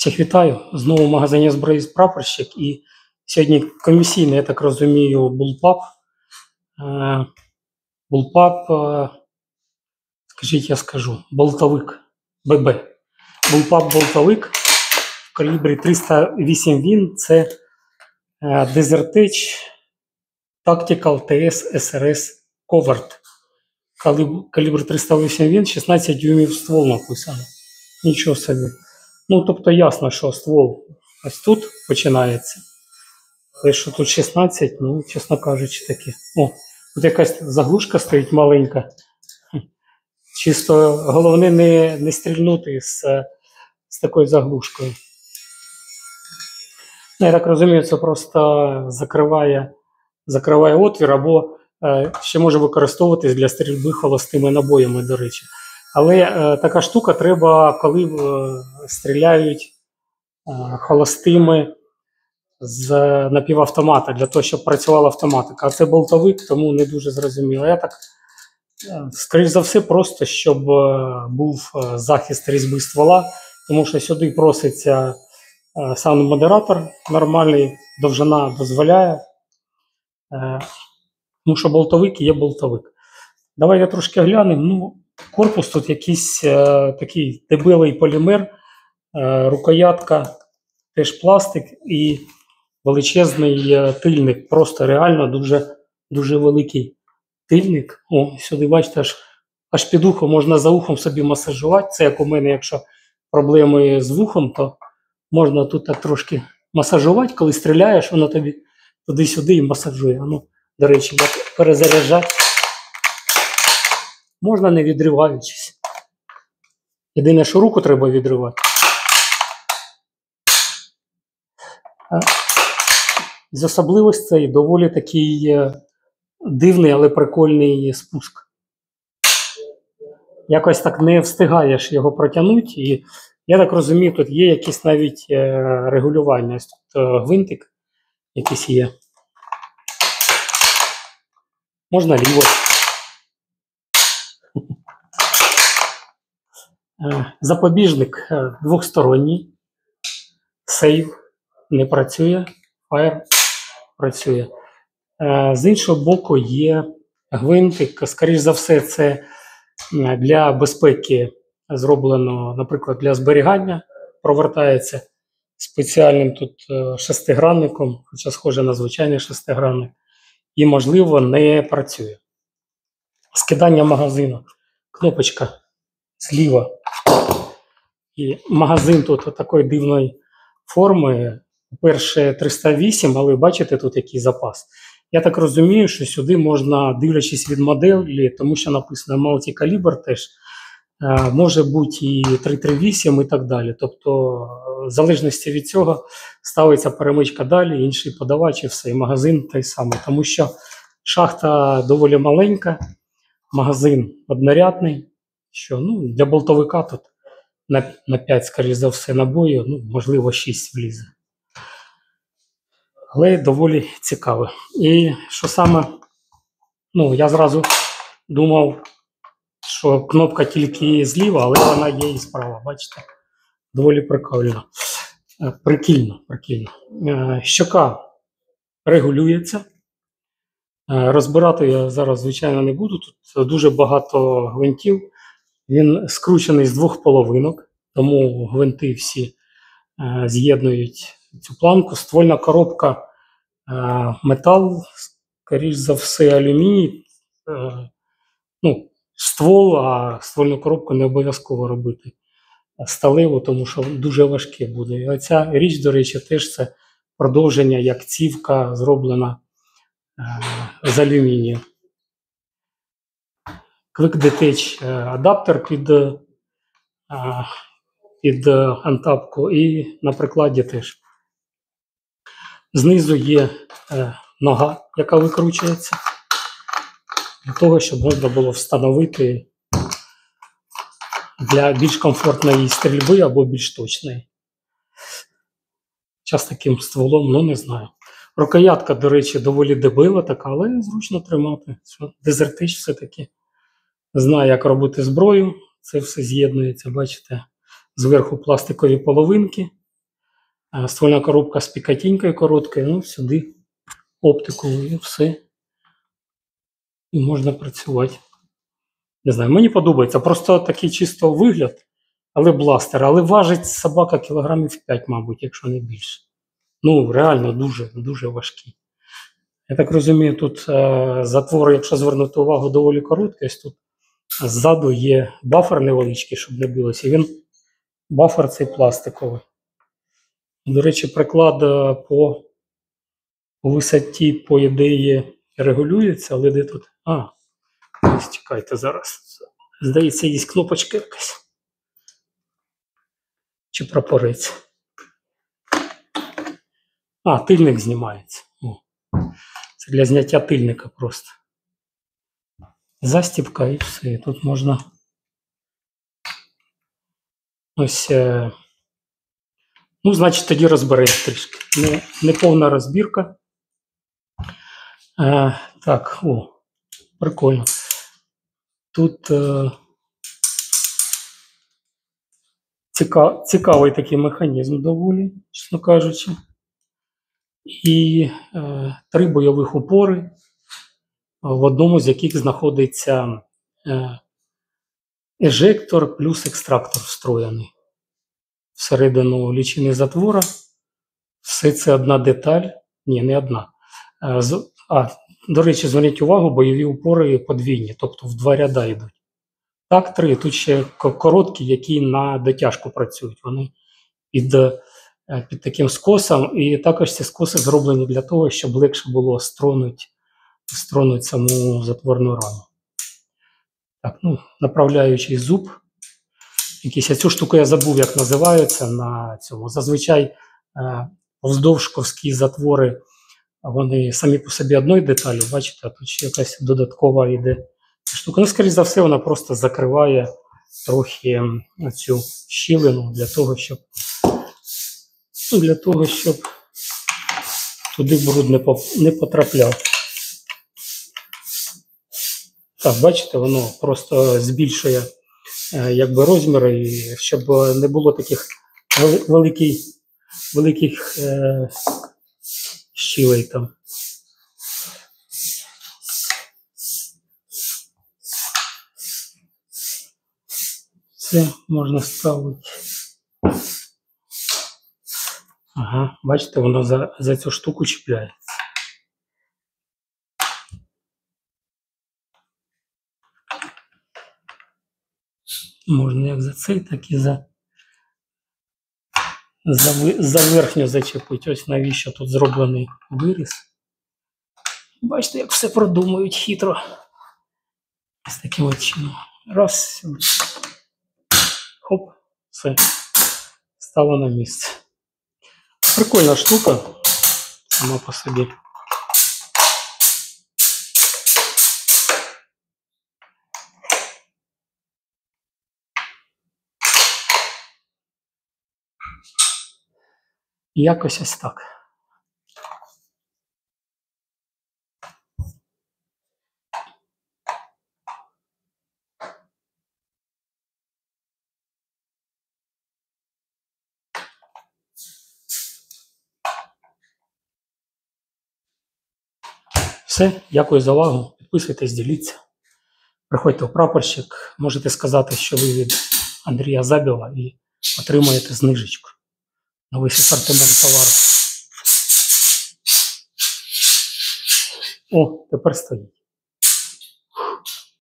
Всіх вітаю. Знову в магазині зброї прапорщик. І сьогодні комісійний, я так розумію, булпап. Е, Булпап, е, скажіть, я скажу, болтовик ББ. Булпап болтовик в калібрі 308 він. Це е, Tactical TS SRS Covert. Калібр 308 він, 16 дюймів ствол написано. Нічого собі. Ну, тобто ясно, що ствол ось тут починається. Але що тут 16, ну, чесно кажучи, таке. О, тут якась заглушка стоїть маленька. Чисто головне не, не стрільнути з, з такою заглушкою. Ну, я так розумію, це просто закриває, закриває отвір або е, ще може використовуватись для стрільби холостими набоями, до речі. Але е, така штука треба, коли е, стріляють е, холостими з напівавтомата, для того, щоб працювала автоматика. А це болтовик, тому не дуже зрозуміло. Я так, е, скоріш за все, просто щоб е, був захист різьби ствола, тому що сюди проситься сам модератор нормальний, довжина дозволяє. Тому що болтовик є болтовик. Давай я трошки глянемо. Ну, корпус тут якийсь е, такий дебелий полімер, рукоятка, теж пластик і величезний е, тильник. Просто реально дуже, дуже великий тильник. О, сюди, бачите, аж, аж під ухом можна за ухом собі масажувати. Це як у мене, якщо проблеми з вухом, то можна тут так трошки масажувати, коли стріляєш, воно тобі туди-сюди і масажує. Ну, до речі, як перезаряджати. Можна не відриваючись. Єдине, що руку треба відривати. А З особливостей доволі такий е, дивний, але прикольний спуск. Якось так не встигаєш його протягнути. І я так розумію, тут є якісь навіть е, регулювання. Ось Тут е, гвинтик якийсь є. Можна ліво. Е, Запобіжник е, двохсторонній. Сейв не працює, фаєр працює. Е, З іншого боку, є гвинтик. Скоріш за все, це для безпеки зроблено, наприклад, для зберігання. Провертається спеціальним тут е, шестигранником, хоча схоже на звичайний шестигранник, і, можливо, не працює. Скидання магазину. Кнопочка зліва. І магазин тут такої дивної форми. Перше 308, але бачите, тут який запас. Я так розумію, що сюди можна, дивлячись від моделі, тому що написано мультикалібр теж, е, може бути і 338 і так далі. Тобто, е, в залежності від цього ставиться перемичка далі, інший подавач і все, і магазин той самий. Тому що шахта доволі маленька, магазин однорядний, що ну, для болтовика тут на, на 5, скоріш за все, набоїв, ну, можливо, 6 влізе. Але доволі цікаво. І що саме, ну, я зразу думав, що кнопка тільки зліва, але вона є і справа, бачите? Доволі прикольно. Е, Прикільно. Е, Щока регулюється. Е, Розбирати я зараз, звичайно, не буду. Тут дуже багато гвинтів. Він скручений з двох половинок, тому гвинти всі з'єднують цю планку. Ствольна коробка е, метал, скоріш за все, алюміній. Е, ну, ствол, а ствольну коробку не обов'язково робити сталеву, тому що дуже важке буде. І оця річ, до речі, теж це продовження, як цівка зроблена е, з алюмінію. Quick Detach адаптер під, під антапку і на прикладі теж. Знизу є е, нога, яка викручується, для того, щоб можна було встановити для більш комфортної стрільби або більш точної. Час таким стволом, ну не знаю. Рукоятка, до речі, доволі дебила така, але зручно тримати. Дезертич все-таки знає, як робити зброю. Це все з'єднується, бачите, зверху пластикові половинки. Ствольна коробка з пікатінькою короткою, ну, сюди оптику і все. І можна працювати. Не знаю, мені подобається. Просто такий чисто вигляд, але бластер. Але важить собака кілограмів 5, мабуть, якщо не більше. Ну, реально дуже, дуже важкий. Я так розумію, тут е, затвори, якщо звернути увагу, доволі короткі. Ось тут ззаду є бафер невеличкий, щоб не билося. І Він бафер цей пластиковий. До речі, приклад е, по, висоті, по ідеї, регулюється, але де тут. А, ось чекайте зараз. Здається, є кнопочка якась. Чи прапорець. А, тильник знімається. О. Це для зняття тильника просто. Застібка і все. Тут можна. Ось. Ну, значить, тоді розберемось трішки. Не, не повна розбірка. Е, так, о, прикольно. Тут е, ціка, цікавий такий механізм доволі, чесно кажучи. І е, три бойових упори, в одному з яких знаходиться е, ежектор плюс екстрактор встроєний всередину лічини затвора. Все це одна деталь. Ні, не одна. Е, А, до речі, зверніть увагу, бойові упори подвійні, тобто в два ряда йдуть. Так, три. Тут ще короткі, які на дотяжку працюють. Вони під, е, під таким скосом. І також ці скоси зроблені для того, щоб легше було стронути, стронути саму затворну раму. Так, ну, направляючий зуб. Якийсь, а цю штуку я забув, як називається на цьому. Зазвичай е, повздовжковські затвори, вони самі по собі одної деталі, бачите, а тут ще якась додаткова йде штука. Ну, скоріш за все, вона просто закриває трохи цю щілину для того, щоб ну, для того, щоб туди бруд не, потрапляв. Так, бачите, воно просто збільшує якби розміри, щоб не було таких великих е, щілей там. Це можна ставити. Ага, бачите, воно за, за цю штуку чіпляється. Можна як за цей, так і за, за, за верхню зачепити. Ось навіщо тут зроблений виріз. Бачите, як все продумують хитро. З таким от чином. Раз. Хоп, все. Стало на місце. Прикольна штука сама по собі. Якось ось так. Все, дякую за увагу. Підписуйтесь, діліться. Приходьте в прапорщик. Можете сказати, що ви від Андрія Забіла і отримаєте знижечку на весь асортимент товару. О, тепер стоїть.